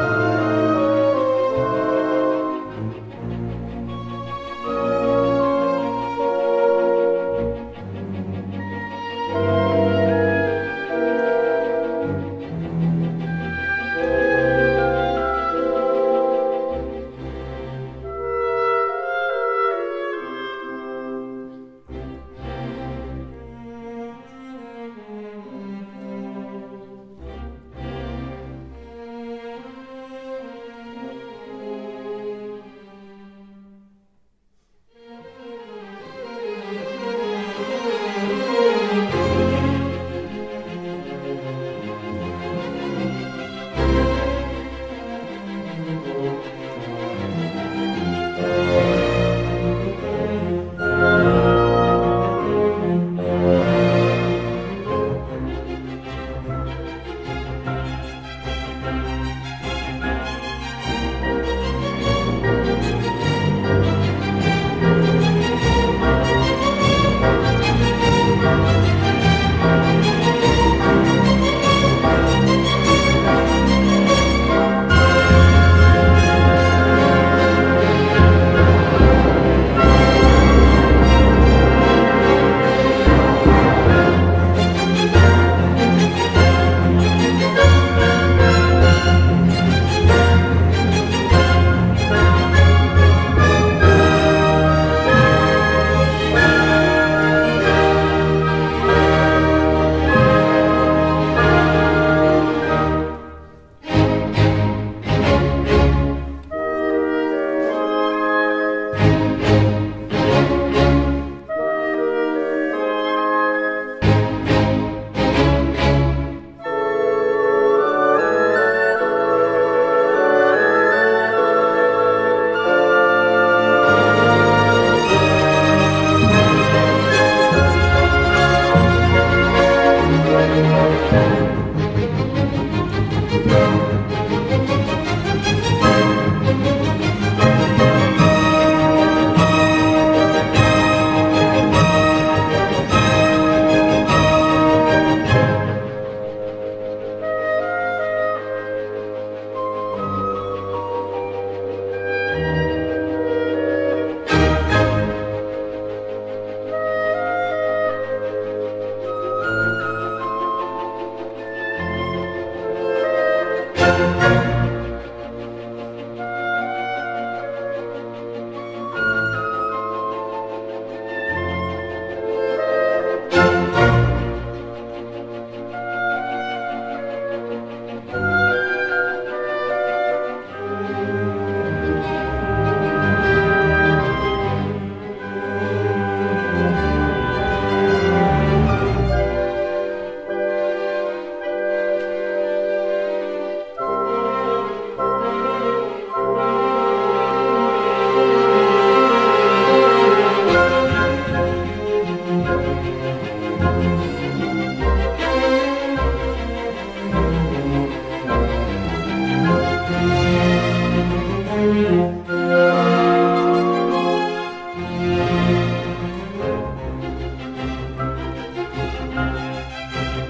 Bye.